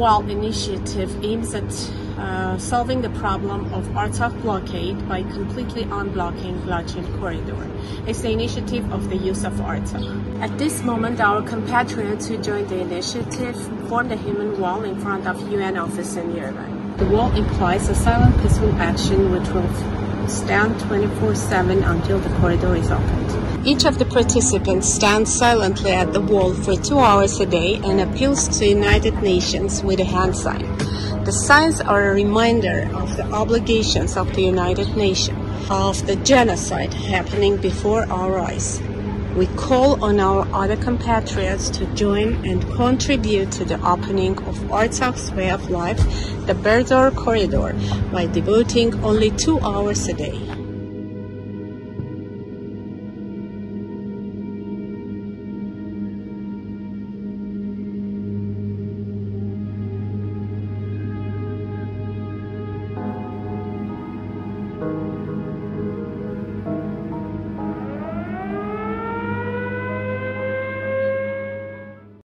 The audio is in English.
The wall initiative aims at uh, solving the problem of Artsakh blockade by completely unblocking Lachin corridor. It's the initiative of the use of Artsakh. At this moment, our compatriots who joined the initiative formed a human wall in front of UN office in Yerevan. The wall implies a silent peaceful action which will stand 24-7 until the corridor is opened. Each of the participants stands silently at the wall for two hours a day and appeals to the United Nations with a hand sign. The signs are a reminder of the obligations of the United Nations, of the genocide happening before our eyes. We call on our other compatriots to join and contribute to the opening of Artsakh's way of life, the Berdzor Corridor, by devoting only two hours a day.